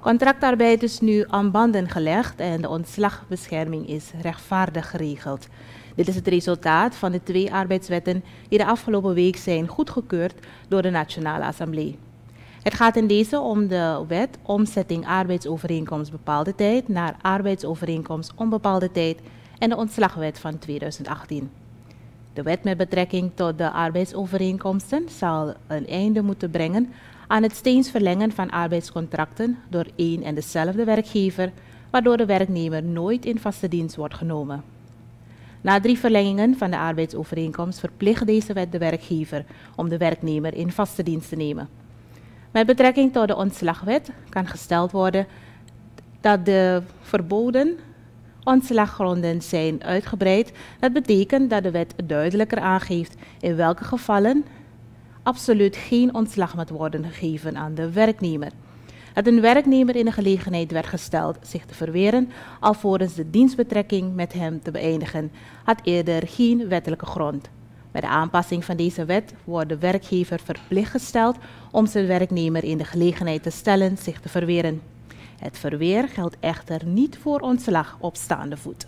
Contractarbeid is nu aan banden gelegd en de ontslagbescherming is rechtvaardig geregeld. Dit is het resultaat van de twee arbeidswetten die de afgelopen week zijn goedgekeurd door de Nationale Assemblée. Het gaat in deze om de wet omzetting arbeidsovereenkomst bepaalde tijd naar arbeidsovereenkomst onbepaalde tijd en de ontslagwet van 2018. De wet met betrekking tot de arbeidsovereenkomsten zal een einde moeten brengen aan het steeds verlengen van arbeidscontracten door één en dezelfde werkgever, waardoor de werknemer nooit in vaste dienst wordt genomen. Na drie verlengingen van de arbeidsovereenkomst verplicht deze wet de werkgever om de werknemer in vaste dienst te nemen. Met betrekking tot de ontslagwet kan gesteld worden dat de verboden ontslaggronden zijn uitgebreid. Dat betekent dat de wet duidelijker aangeeft in welke gevallen absoluut geen ontslag moet worden gegeven aan de werknemer. Dat een werknemer in de gelegenheid werd gesteld zich te verweren alvorens de dienstbetrekking met hem te beëindigen, had eerder geen wettelijke grond. Bij de aanpassing van deze wet wordt de werkgever verplicht gesteld om zijn werknemer in de gelegenheid te stellen zich te verweren. Het verweer geldt echter niet voor ontslag op staande voet.